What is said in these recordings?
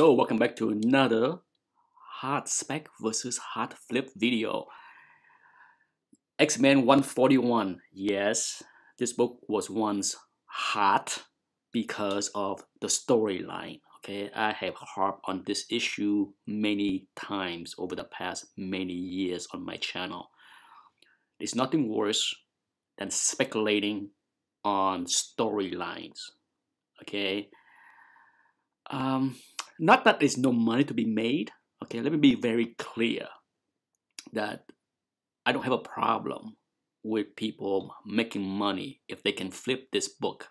Hello, welcome back to another hot spec versus hot flip video. X-Men 141. Yes, this book was once hard because of the storyline. Okay, I have harped on this issue many times over the past many years on my channel. There's nothing worse than speculating on storylines. Okay. Um, not that there's no money to be made. Okay, let me be very clear that I don't have a problem with people making money if they can flip this book.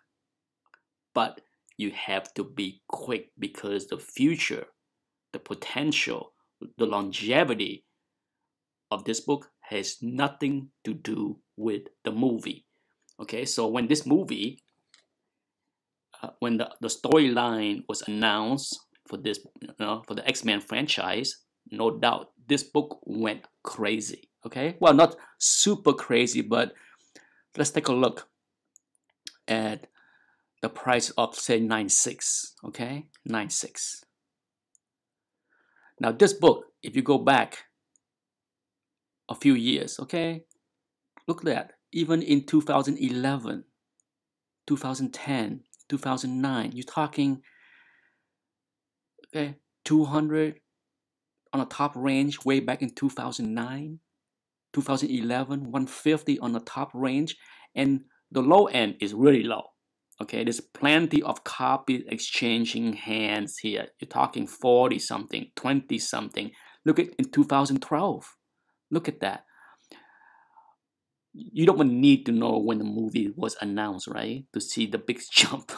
But you have to be quick because the future, the potential, the longevity of this book has nothing to do with the movie. Okay, so when this movie, uh, when the, the storyline was announced for this, you know, for the X-Men franchise, no doubt this book went crazy. Okay, well, not super crazy, but let's take a look at the price of say 96 okay? 96 now this book if you go back a few years okay? Look at that. Even in 2011 2010 2009 you're talking okay 200 on the top range way back in 2009 2011 150 on the top range and the low end is really low okay? There's plenty of copies exchanging hands here. You're talking 40 something 20 something look at in 2012 look at that. You don't need to know when the movie was announced right to see the big jump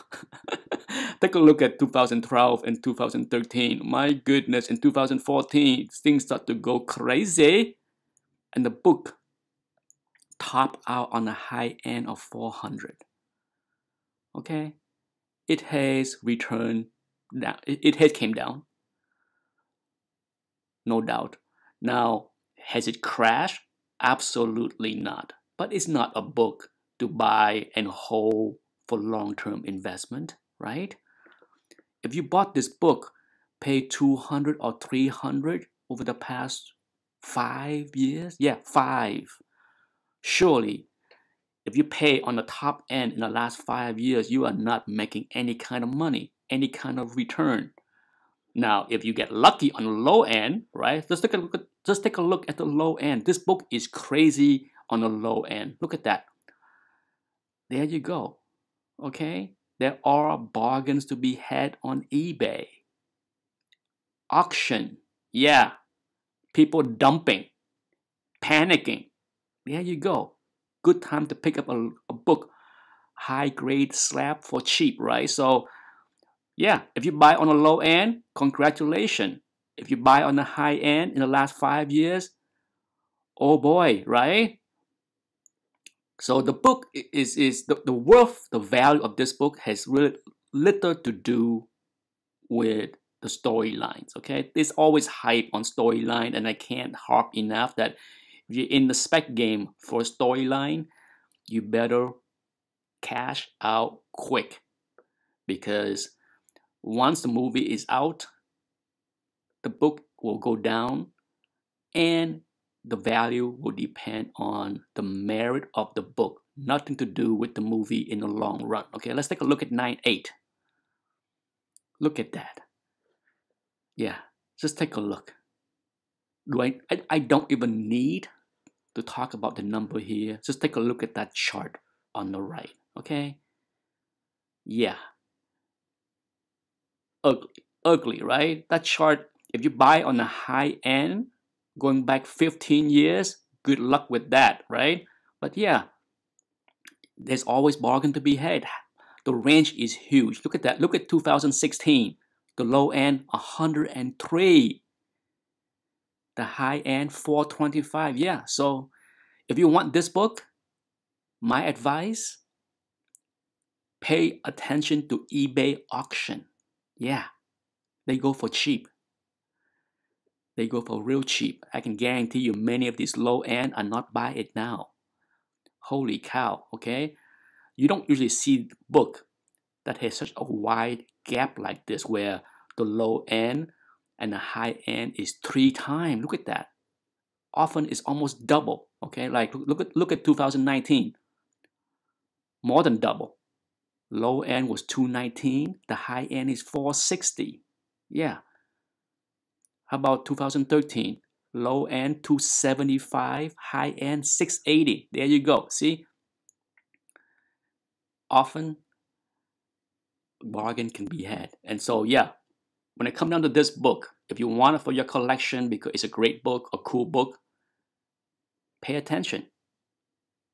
take a look at 2012 and 2013 my goodness in 2014 things start to go crazy. And the book top out on the high end of 400 okay? It has returned down. It has came down. No doubt. Now has it crashed? Absolutely not. But it's not a book to buy and hold for long-term investment right if you bought this book pay 200 or 300 over the past five years yeah five surely if you pay on the top end in the last five years, you are not making any kind of money, any kind of return. Now, if you get lucky on the low end, right? Let's take a look at just take a look at the low end. This book is crazy on the low end. Look at that. There you go. Okay? There are bargains to be had on eBay. Auction. Yeah. People dumping, panicking. There you go good time to pick up a, a book high grade slab for cheap right so yeah if you buy on the low end congratulations if you buy on the high end in the last five years oh boy right so the book is is the, the worth the value of this book has really little to do with the storylines okay? There's always hype on storyline and i can't harp enough that if you're in the spec game for storyline, you better cash out quick. Because once the movie is out, the book will go down and the value will depend on the merit of the book. Nothing to do with the movie in the long run. Okay, let's take a look at 9-8. Look at that. Yeah, just take a look. Do I, I, I don't even need to talk about the number here, just take a look at that chart on the right, okay? Yeah. Ugly, ugly, right? That chart, if you buy on the high end, going back 15 years, good luck with that, right? But yeah, there's always bargain to be had. The range is huge. Look at that. Look at 2016. The low end, 103 the high end 425 yeah so if you want this book my advice pay attention to ebay auction yeah they go for cheap they go for real cheap i can guarantee you many of these low end are not buy it now holy cow okay you don't usually see book that has such a wide gap like this where the low end and the high end is three times. Look at that. Often it's almost double. Okay, like look at look at 2019. More than double. Low end was 219, the high end is 460. Yeah. How about 2013? Low end 275, high end 680. There you go. See? Often bargain can be had. And so yeah, when it comes down to this book, if you want it for your collection because it's a great book, a cool book, pay attention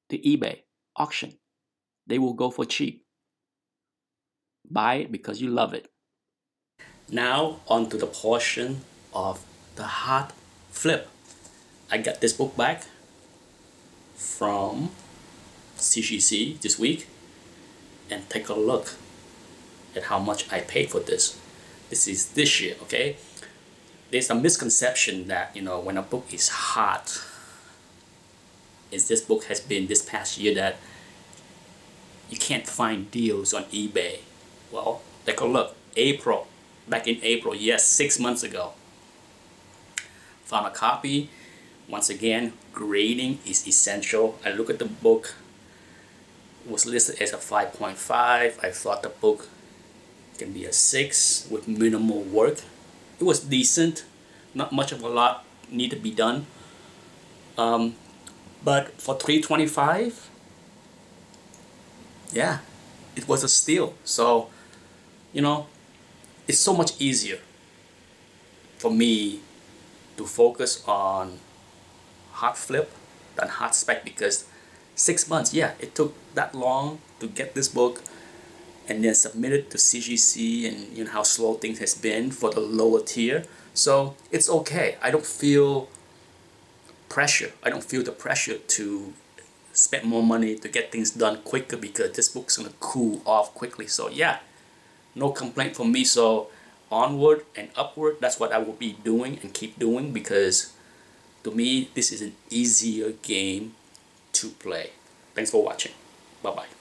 to eBay auction. They will go for cheap. Buy it because you love it. Now on to the portion of the hot flip. I got this book back from CGC this week and take a look at how much I paid for this. This is this year, okay? There's a misconception that, you know, when a book is hot, is this book has been this past year that you can't find deals on eBay. Well, take a look. April, back in April, yes, six months ago. Found a copy. Once again, grading is essential. I look at the book, was listed as a 5.5. I thought the book can be a 6 with minimal work. It was decent, not much of a lot need to be done. Um, but for 325 yeah it was a steal so you know it's so much easier for me to focus on hot flip than hot spec because six months yeah it took that long to get this book and then submit it to CGC and you know how slow things has been for the lower tier. So it's okay. I don't feel pressure. I don't feel the pressure to spend more money to get things done quicker because this book's gonna cool off quickly. So yeah no complaint from me. So onward and upward that's what I will be doing and keep doing because to me this is an easier game to play. Thanks for watching. Bye bye